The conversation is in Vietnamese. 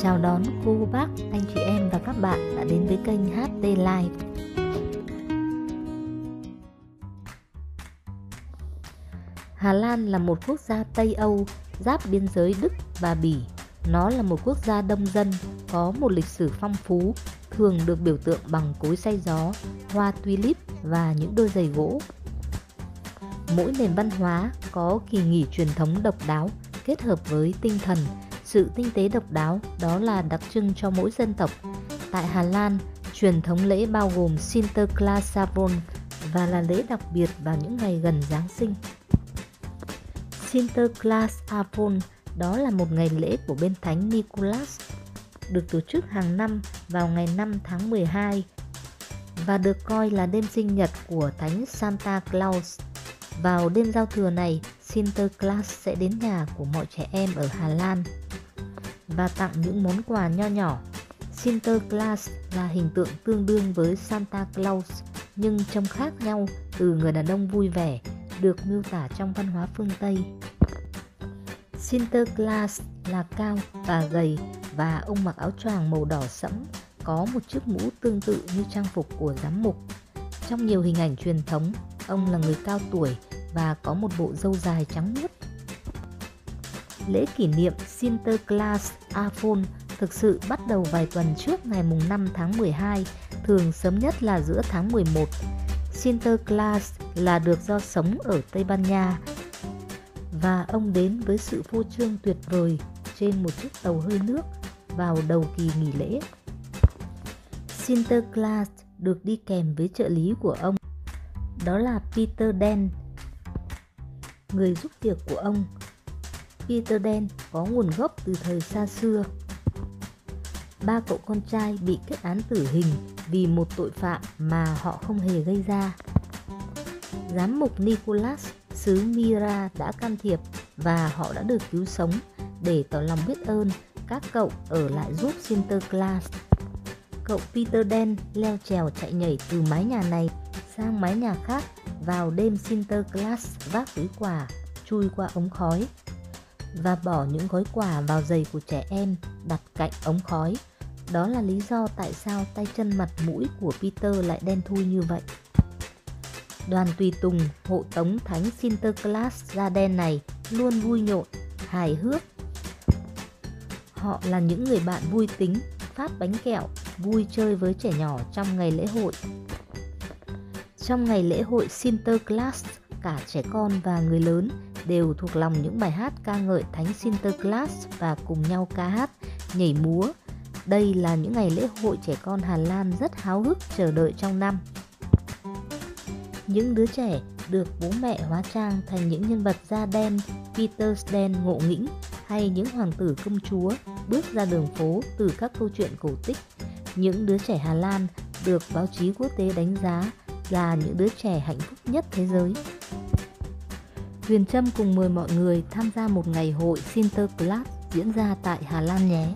Chào đón cô, bác, anh chị em và các bạn đã đến với kênh HT Live. Hà Lan là một quốc gia Tây Âu giáp biên giới Đức và Bỉ. Nó là một quốc gia đông dân, có một lịch sử phong phú, thường được biểu tượng bằng cối xay gió, hoa tulip và những đôi giày gỗ. Mỗi nền văn hóa có kỳ nghỉ truyền thống độc đáo kết hợp với tinh thần sự tinh tế độc đáo đó là đặc trưng cho mỗi dân tộc. Tại Hà Lan, truyền thống lễ bao gồm Sinterklaasavond và là lễ đặc biệt vào những ngày gần Giáng sinh. Sinterklaasavond đó là một ngày lễ của bên thánh Nicholas, được tổ chức hàng năm vào ngày 5 tháng 12 và được coi là đêm sinh nhật của thánh Santa Claus. Vào đêm giao thừa này, Sinterklaas sẽ đến nhà của mọi trẻ em ở Hà Lan và tặng những món quà nho nhỏ. Sinterklaas là hình tượng tương đương với Santa Claus nhưng trông khác nhau từ người đàn ông vui vẻ được miêu tả trong văn hóa phương Tây. Sinterklaas là cao và gầy và ông mặc áo choàng màu đỏ sẫm có một chiếc mũ tương tự như trang phục của giám mục. Trong nhiều hình ảnh truyền thống, ông là người cao tuổi và có một bộ râu dài trắng muốt lễ kỷ niệm Sinterklaas Afon thực sự bắt đầu vài tuần trước ngày mùng 5 tháng 12, thường sớm nhất là giữa tháng 11. Sinterklaas là được do sống ở Tây Ban Nha và ông đến với sự phô trương tuyệt vời trên một chiếc tàu hơi nước vào đầu kỳ nghỉ lễ. Sinterklaas được đi kèm với trợ lý của ông, đó là Peter Den, người giúp việc của ông Peter Đen có nguồn gốc từ thời xa xưa. Ba cậu con trai bị kết án tử hình vì một tội phạm mà họ không hề gây ra. Giám mục Nicholas, xứ Mira đã can thiệp và họ đã được cứu sống để tỏ lòng biết ơn các cậu ở lại giúp Sinterklaas. Cậu Peter Đen leo trèo chạy nhảy từ mái nhà này sang mái nhà khác vào đêm Sinterklaas vác túi quà, chui qua ống khói và bỏ những gói quà vào giày của trẻ em đặt cạnh ống khói. Đó là lý do tại sao tay chân mặt mũi của Peter lại đen thui như vậy. Đoàn tùy tùng hộ tống thánh Sinterklaas da đen này luôn vui nhộn, hài hước. Họ là những người bạn vui tính, phát bánh kẹo, vui chơi với trẻ nhỏ trong ngày lễ hội. Trong ngày lễ hội Sinterklaas, cả trẻ con và người lớn đều thuộc lòng những bài hát ca ngợi Thánh Sinterklaas và cùng nhau ca hát, nhảy múa. Đây là những ngày lễ hội trẻ con Hà Lan rất háo hức chờ đợi trong năm. Những đứa trẻ được bố mẹ hóa trang thành những nhân vật da đen, Peter Sden ngộ nghĩnh hay những hoàng tử công chúa bước ra đường phố từ các câu chuyện cổ tích. Những đứa trẻ Hà Lan được báo chí quốc tế đánh giá là những đứa trẻ hạnh phúc nhất thế giới. Huyền Trâm cùng mời mọi người tham gia một ngày hội Sinterklaas diễn ra tại Hà Lan nhé.